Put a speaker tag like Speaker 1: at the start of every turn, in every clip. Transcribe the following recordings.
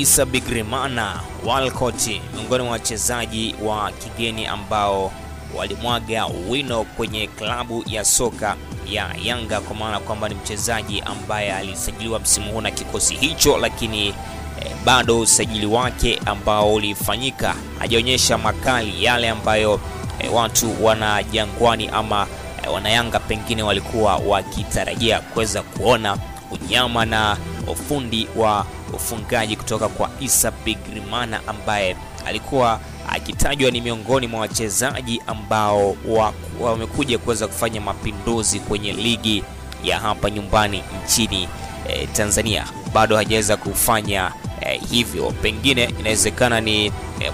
Speaker 1: Issa Bigrimana Walcott miongoni mwa wachezaji wa kigeni ambao walimwaga wino kwenye klabu ya soka ya Yanga, kwa maana kwamba ni mchezaji ambaye alisajiliwa msimu huu na kikosi hicho, lakini eh, bado usajili wake ambao ulifanyika hajaonyesha makali yale ambayo eh, watu wana Jangwani ama eh, wanayanga pengine walikuwa wakitarajia kuweza kuona unyama na ufundi wa ufungaji kutoka kwa isa Bigrimana ambaye alikuwa akitajwa ni miongoni mwa wachezaji ambao wamekuja kuweza kufanya mapinduzi kwenye ligi ya hapa nyumbani nchini eh, Tanzania. Bado hajaweza kufanya eh, hivyo, pengine inawezekana ni eh,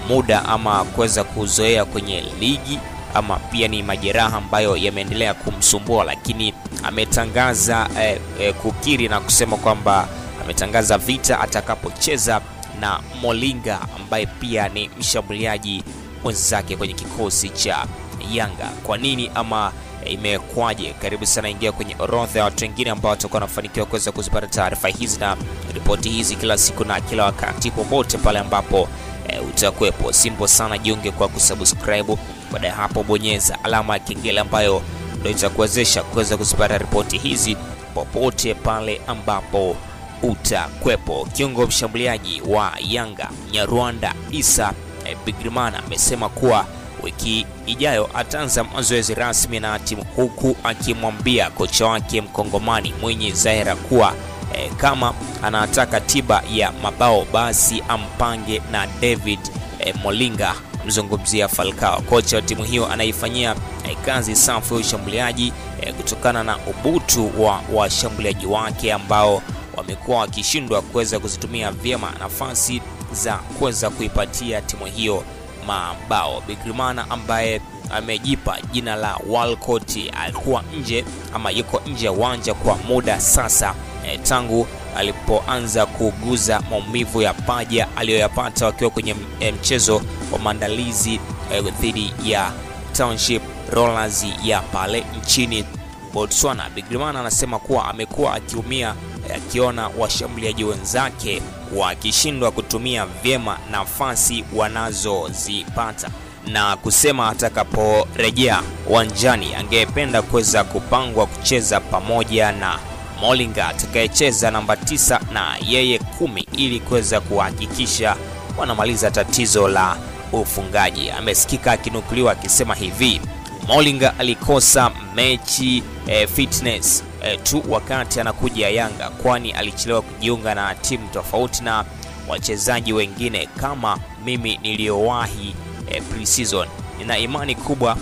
Speaker 1: muda ama kuweza kuzoea kwenye ligi ama pia ni majeraha ambayo yameendelea kumsumbua, lakini ametangaza eh, eh, kukiri na kusema kwamba ametangaza vita atakapocheza na Molinga ambaye pia ni mshambuliaji mwenzake kwenye kikosi cha Yanga. Kwa nini ama imekwaje? Karibu sana, ingia kwenye orodha ya watu wengine ambao watakuwa wanafanikiwa kuweza kuzipata taarifa hizi na ripoti hizi kila siku na kila wakati popote pale ambapo e, utakuwepo. Simple sana, jiunge kwa kusubscribe. Baada ya hapo, bonyeza alama ya kengele ambayo ndio itakuwezesha kuweza kuzipata ripoti hizi popote pale ambapo utakwepo. Kiungo mshambuliaji wa Yanga Nyarwanda Isa eh, Bigrimana amesema kuwa wiki ijayo ataanza mazoezi rasmi na timu, huku akimwambia kocha wake mkongomani mwenye Zahera kuwa eh, kama anataka tiba ya mabao basi ampange na David eh, Molinga mzungumzia Falcao. Kocha wa timu hiyo anaifanyia eh, kazi safu ya ushambuliaji eh, kutokana na ubutu wa washambuliaji wake ambao wamekuwa wakishindwa kuweza kuzitumia vyema nafasi za kuweza kuipatia timu hiyo mabao. Bigrimana ambaye amejipa jina la Walcott alikuwa nje ama yuko nje ya uwanja kwa muda sasa e, tangu alipoanza kuguza maumivu ya paja aliyoyapata wakiwa kwenye mchezo wa maandalizi e, dhidi ya Township Rollers ya pale nchini Botswana. Bigrimana anasema kuwa amekuwa akiumia akiona washambuliaji wenzake wakishindwa kutumia vyema nafasi wanazozipata na kusema atakaporejea uwanjani angependa kuweza kupangwa kucheza pamoja na Molinga atakayecheza namba tisa na yeye kumi ili kuweza kuhakikisha wanamaliza tatizo la ufungaji. Amesikika akinukuliwa akisema hivi: Molinga alikosa mechi e, fitness e, tu wakati anakuja Yanga, kwani alichelewa kujiunga na timu tofauti na wachezaji wengine kama mimi niliyowahi e, pre-season. Nina imani kubwa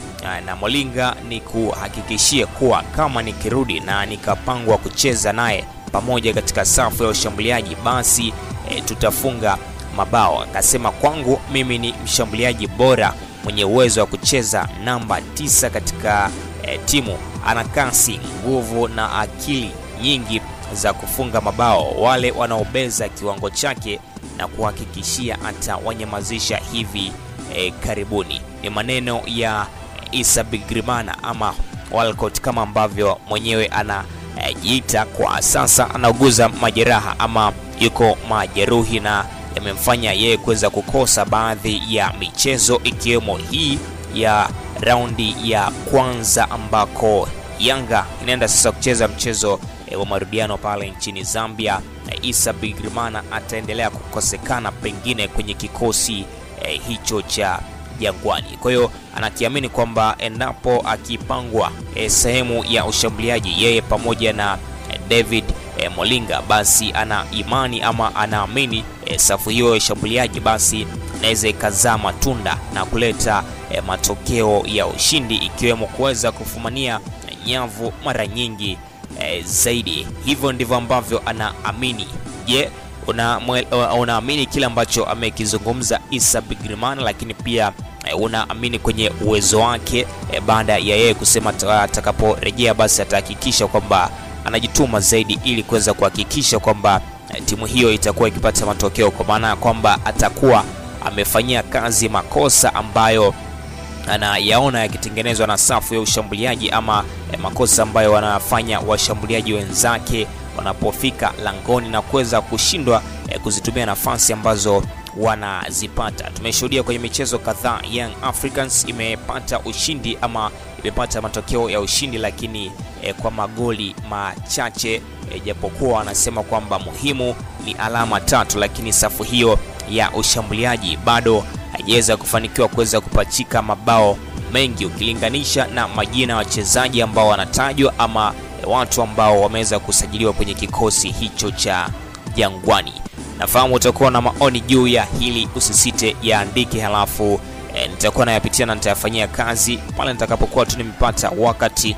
Speaker 1: na Molinga ni kuhakikishia kuwa kama nikirudi na nikapangwa kucheza naye pamoja katika safu ya ushambuliaji basi e, tutafunga mabao. Akasema kwangu mimi ni mshambuliaji bora mwenye uwezo wa kucheza namba tisa katika eh, timu. Ana kasi, nguvu na akili nyingi za kufunga mabao wale wanaobeza kiwango chake na kuhakikishia atawanyamazisha hivi eh, karibuni. Ni maneno ya Issa Bigrimana ama Walcott kama ambavyo mwenyewe anajiita. Eh, kwa sasa anauguza majeraha ama yuko majeruhi na yamemfanya yeye kuweza kukosa baadhi ya michezo ikiwemo hii ya raundi ya kwanza ambako Yanga inaenda sasa kucheza mchezo e, wa marudiano pale nchini Zambia. E, Issa Bigrimana ataendelea kukosekana pengine kwenye kikosi e, hicho cha Jangwani. Kwa hiyo anakiamini kwamba endapo akipangwa e, sehemu ya ushambuliaji yeye pamoja na David E, Molinga basi ana imani ama anaamini e, safu hiyo ya ushambuliaji basi inaweza ikazaa matunda na kuleta e, matokeo ya ushindi ikiwemo kuweza kufumania nyavu mara nyingi e, zaidi. Hivyo ndivyo ambavyo anaamini. Je, unaamini una kile ambacho amekizungumza isa Bigrimana, lakini pia e, unaamini kwenye uwezo wake e, baada ya yeye kusema atakaporejea basi atahakikisha kwamba anajituma zaidi ili kuweza kuhakikisha kwamba timu hiyo itakuwa ikipata matokeo, kwa maana ya kwamba atakuwa amefanyia kazi makosa ambayo anayaona yakitengenezwa na safu ya ushambuliaji ama makosa ambayo wanafanya washambuliaji wenzake wanapofika langoni na kuweza kushindwa eh, kuzitumia nafasi ambazo wanazipata. Tumeshuhudia kwenye michezo kadhaa Young Africans imepata ushindi ama imepata matokeo ya ushindi, lakini eh, kwa magoli machache eh, japokuwa wanasema kwamba muhimu ni alama tatu, lakini safu hiyo ya ushambuliaji bado haijaweza kufanikiwa kuweza kupachika mabao mengi ukilinganisha na majina ya wachezaji ambao wanatajwa ama watu ambao wameweza kusajiliwa kwenye kikosi hicho cha Jangwani. Nafahamu utakuwa na maoni juu ya hili, usisite yaandike, halafu e, nitakuwa nayapitia na nitayafanyia kazi pale nitakapokuwa tu nimepata wakati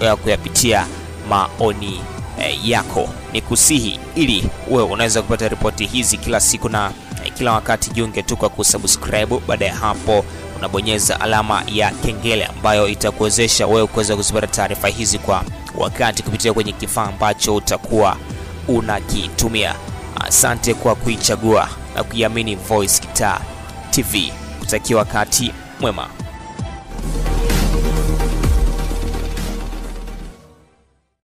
Speaker 1: wa kuyapitia maoni e, yako. Ni kusihi ili uwe unaweza kupata ripoti hizi kila siku na e, kila wakati, jiunge tu kwa kusubscribe. Baada ya hapo unabonyeza alama ya kengele ambayo itakuwezesha wewe kuweza kuzipata taarifa hizi kwa wakati kupitia kwenye kifaa ambacho utakuwa unakitumia. Asante kwa kuichagua na kuiamini Voice Kitaa TV. Kutakia wakati mwema.